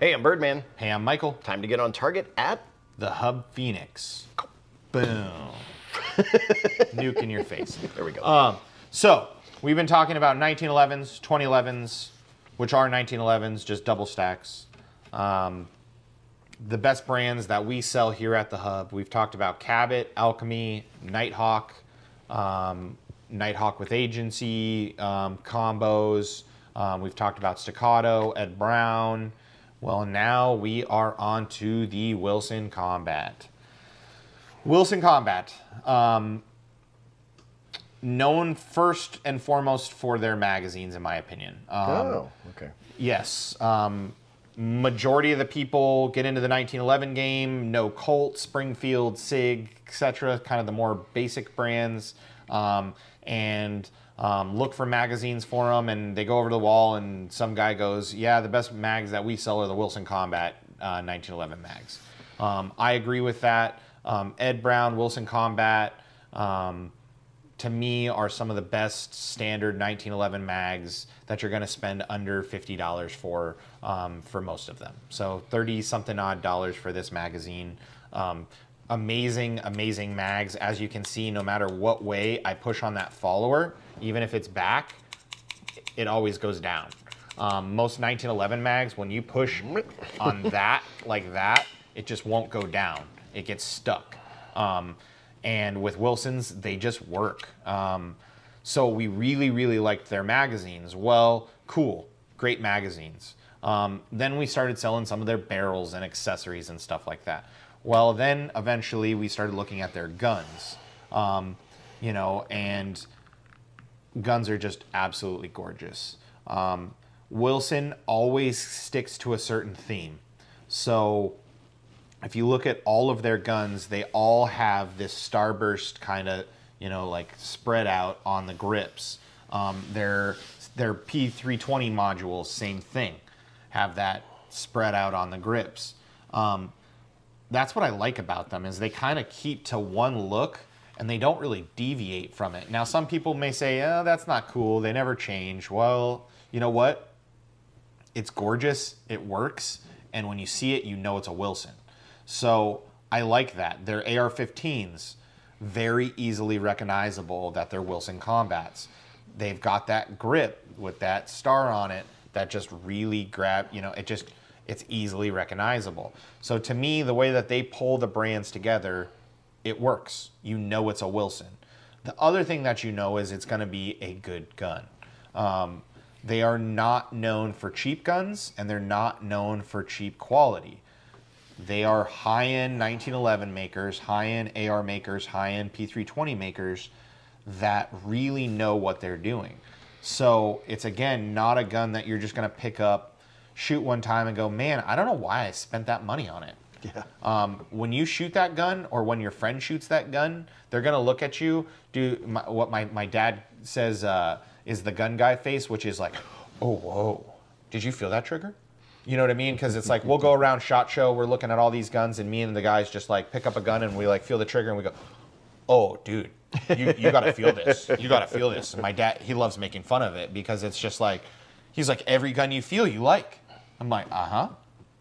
Hey, I'm Birdman. Hey, I'm Michael. Time to get on target at The Hub Phoenix. Boom. Nuke in your face. There we go. Um, so, we've been talking about 1911s, 2011s, which are 1911s, just double stacks. Um, the best brands that we sell here at the Hub, we've talked about Cabot, Alchemy, Nighthawk, um, Nighthawk with agency, um, combos. Um, we've talked about Staccato, Ed Brown. Well, now we are on to the Wilson Combat. Wilson Combat, um, known first and foremost for their magazines, in my opinion. Um, oh, okay. Yes. Um, majority of the people get into the 1911 game, no Colt, Springfield, SIG, etc., kind of the more basic brands, um, and um, look for magazines for them. And they go over to the wall, and some guy goes, Yeah, the best mags that we sell are the Wilson Combat uh, 1911 mags. Um, I agree with that. Um, Ed Brown, Wilson Combat. Um, to me are some of the best standard 1911 mags that you're going to spend under $50 for um, for most of them. So 30 something odd dollars for this magazine. Amazing, amazing mags. As you can see, no matter what way I push on that follower, even if it's back, it always goes down. Um, most 1911 mags, when you push on that like that, it just won't go down. It gets stuck. Um, and with Wilson's, they just work. Um, so we really, really liked their magazines. Well, cool, great magazines. Um, then we started selling some of their barrels and accessories and stuff like that. Well, then eventually we started looking at their guns, um, you know, and guns are just absolutely gorgeous. Um, Wilson always sticks to a certain theme. So if you look at all of their guns, they all have this starburst kind of, you know, like spread out on the grips. Um, their their P320 modules, same thing, have that spread out on the grips. Um, that's what I like about them is they kind of keep to one look and they don't really deviate from it. Now, some people may say, "Oh, that's not cool. They never change." Well, you know what? It's gorgeous. It works, and when you see it, you know it's a Wilson. So I like that. Their AR-15s, very easily recognizable that they're Wilson Combats. They've got that grip with that star on it that just really grab, you know, it just, it's easily recognizable. So to me, the way that they pull the brands together, it works. You know it's a Wilson. The other thing that you know is it's going to be a good gun. Um, they are not known for cheap guns and they're not known for cheap quality. They are high end 1911 makers, high end AR makers, high end P320 makers that really know what they're doing. So it's again not a gun that you're just going to pick up, shoot one time, and go, man, I don't know why I spent that money on it. Yeah. Um, when you shoot that gun, or when your friend shoots that gun, they're gonna look at you, do my, what my, my dad says uh, is the gun guy face, which is like, oh whoa, did you feel that trigger? You know what I mean? Because it's like we'll go around shot show, we're looking at all these guns, and me and the guys just like pick up a gun and we like feel the trigger and we go, oh dude, you, you gotta feel this, you gotta feel this. And my dad, he loves making fun of it because it's just like, he's like every gun you feel you like. I'm like, uh huh.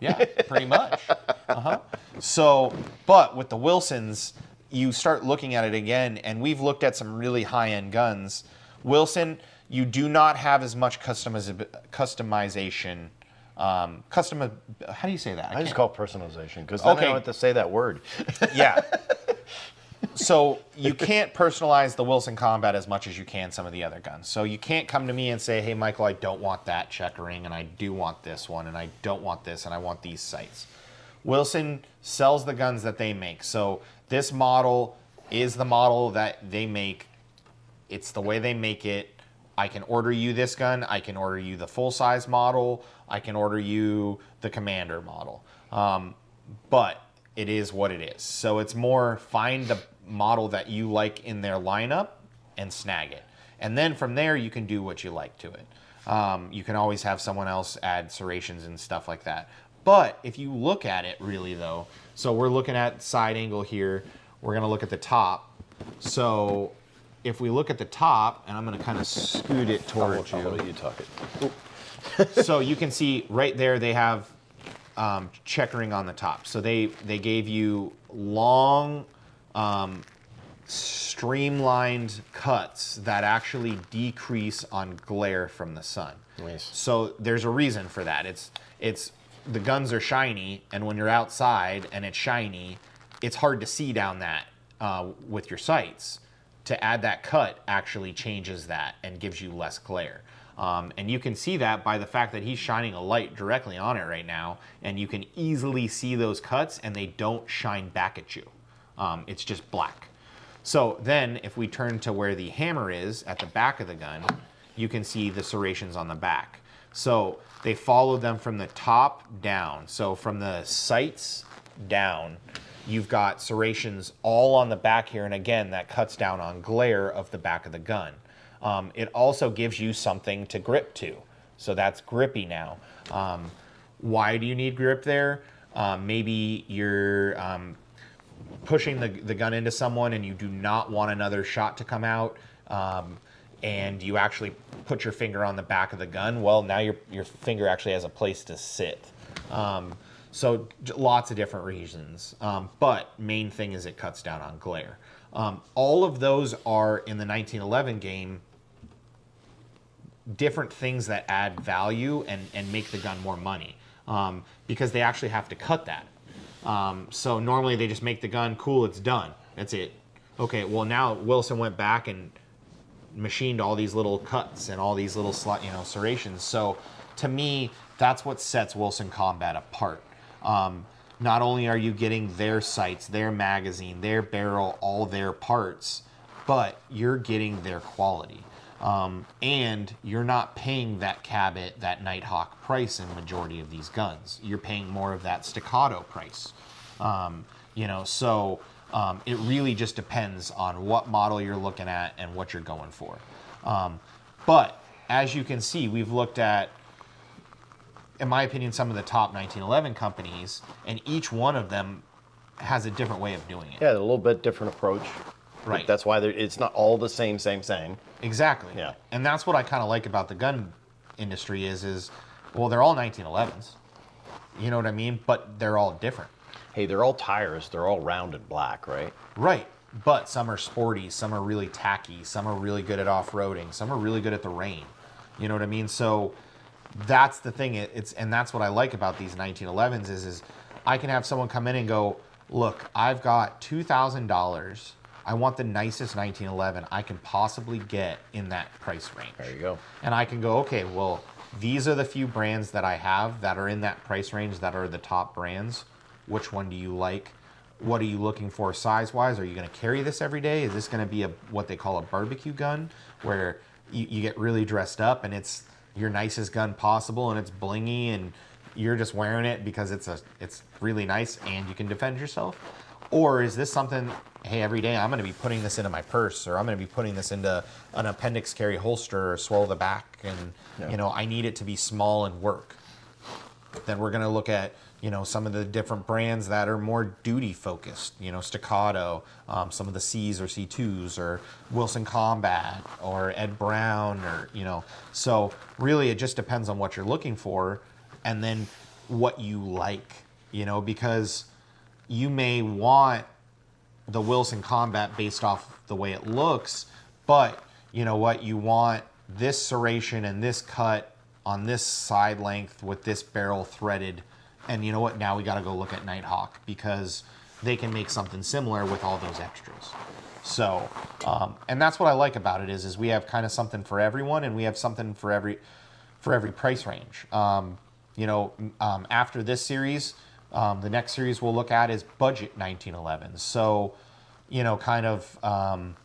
Yeah, pretty much. Uh-huh. So, but with the Wilsons, you start looking at it again, and we've looked at some really high-end guns. Wilson, you do not have as much customiz- customization. Um, custom. How do you say that? I just call it personalization because then I Okay. don't have to say that word. yeah. So you can't personalize the Wilson Combat as much as you can some of the other guns. So you can't come to me and say, "Hey, Michael, I don't want that checkering, and I do want this one, and I don't want this, and I want these sights." Wilson sells the guns that they make. So this model is the model that they make. It's the way they make it. I can order you this gun. I can order you the full size model. I can order you the commander model. Um, but it is what it is. So it's more find the model that you like in their lineup and snag it. And then from there, you can do what you like to it. Um, you can always have someone else add serrations and stuff like that. But if you look at it really, though, so we're looking at side angle here. We're going to look at the top. So if we look at the top, and I'm going to kind of scoot it towards I'll you you talk it. so you can see right there they have um, checkering on the top. So they they gave you long, um, streamlined cuts that actually decrease on glare from the sun. Nice. So there's a reason for that. It's it's the guns are shiny, and when you're outside and it's shiny, it's hard to see down that uh, with your sights. To add that cut actually changes that and gives you less glare. Um, and you can see that by the fact that he's shining a light directly on it right now, and you can easily see those cuts, and they don't shine back at you. Um, it's just black. So then, if we turn to where the hammer is at the back of the gun, you can see the serrations on the back. So they follow them from the top down. So from the sights down, you've got serrations all on the back here. And again, that cuts down on glare of the back of the gun. Um, it also gives you something to grip to. So that's grippy now. Um, why do you need grip there? Um, maybe you're um, pushing the, the gun into someone and you do not want another shot to come out. Um, and you actually put your finger on the back of the gun. Well, now your, your finger actually has a place to sit. Um, so lots of different reasons. Um, but main thing is it cuts down on glare. Um, all of those are in the 1911 game different things that add value and, and make the gun more money um, because they actually have to cut that. Um, so normally they just make the gun cool, it's done. That's it. Okay, well now Wilson went back and machined all these little cuts and all these little sli- you know serrations. So to me, that's what sets Wilson Combat apart. Um, not only are you getting their sights, their magazine, their barrel, all their parts, but you're getting their quality. Um, and you're not paying that Cabot, that Nighthawk price in majority of these guns. You're paying more of that staccato price. Um, you know, so um, it really just depends on what model you're looking at and what you're going for. Um, but as you can see, we've looked at, in my opinion, some of the top 1911 companies, and each one of them has a different way of doing it. Yeah, a little bit different approach. Right. That's why it's not all the same, same, same. Exactly. Yeah. And that's what I kind of like about the gun industry is is well they're all 1911s. You know what I mean? But they're all different. Hey, they're all tires. They're all rounded black, right? Right. But some are sporty, some are really tacky, some are really good at off-roading, some are really good at the rain. You know what I mean? So that's the thing. It's and that's what I like about these 1911s is is I can have someone come in and go, look, I've got two thousand dollars. I want the nicest 1911 I can possibly get in that price range. There you go. And I can go, okay, well, these are the few brands that I have that are in that price range that are the top brands. Which one do you like? What are you looking for size wise? Are you going to carry this every day? Is this going to be a what they call a barbecue gun where you, you get really dressed up and it's your nicest gun possible and it's blingy and you're just wearing it because it's a it's really nice and you can defend yourself? Or is this something, hey, every day I'm going to be putting this into my purse or I'm going to be putting this into an appendix carry holster or swell the back and, Yeah. you know, I need it to be small and work. Then we're going to look at, you know, some of the different brands that are more duty focused, you know, Staccato, um, some of the C's or C2s or Wilson Combat or Ed Brown or, you know, so really it just depends on what you're looking for and then what you like, you know, because you may want the Wilson Combat based off the way it looks, but you know what? You want this serration and this cut on this side length with this barrel threaded. And you know what? Now we got to go look at Nighthawk because they can make something similar with all those extras. So, um, and that's what I like about it is, is we have kind of something for everyone, and we have something for every, for every price range. Um, you know, um, after this series, um, the next series we'll look at is budget 1911. So, you know, kind of um,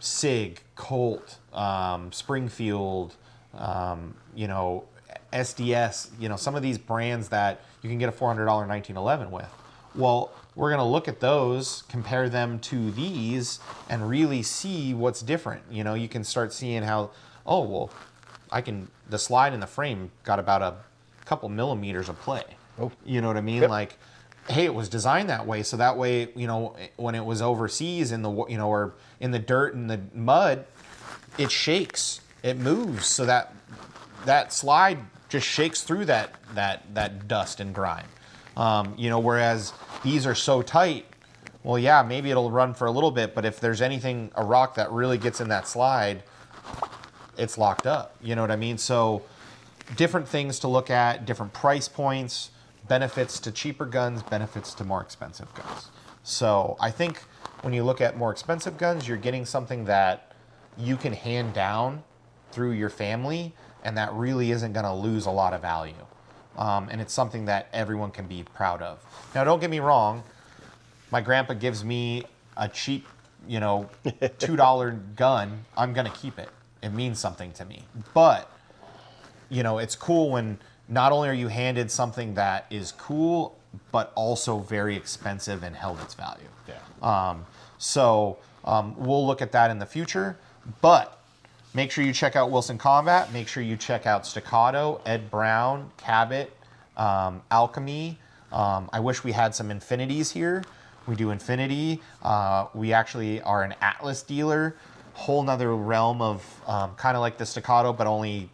Sig, Colt, um, Springfield, um, you know, SDS, you know, some of these brands that you can get a $400 1911 with. Well, we're going to look at those, compare them to these, and really see what's different. You know, you can start seeing how, oh, well, I can, the slide in the frame got about a couple millimeters of play. Oh. You know what I mean? Yep. Like, hey, it was designed that way, so that way, you know, when it was overseas in the, you know, or in the dirt and the mud, it shakes, it moves, so that that slide just shakes through that that that dust and grime. Um, you know, whereas these are so tight. Well, yeah, maybe it'll run for a little bit, but if there's anything a rock that really gets in that slide, it's locked up. You know what I mean? So different things to look at, different price points, benefits to cheaper guns, benefits to more expensive guns. So I think when you look at more expensive guns, you're getting something that you can hand down through your family, and that really isn't going to lose a lot of value. Um, and it's something that everyone can be proud of. Now, don't get me wrong. My grandpa gives me a cheap, you know, two dollar gun. I'm gonna keep it. It means something to me. But you know, it's cool when not only are you handed something that is cool, but also very expensive and held its value. Yeah. Um, so um, we'll look at that in the future. But make sure you check out Wilson Combat. Make sure you check out Staccato, Ed Brown, Cabot, um, Alchemy. Um, I wish we had some Infinities here. We do Infinity. Uh, we actually are an Atlas dealer. Whole nother realm of um, kind of like the Staccato, but only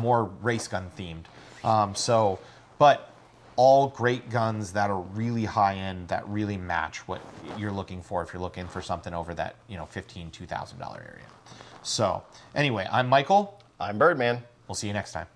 more race gun themed. Um, so, but all great guns that are really high end that really match what you're looking for if you're looking for something over that you know fifteen two thousand dollar area. So anyway, I'm Michael. I'm Birdman. We'll see you next time.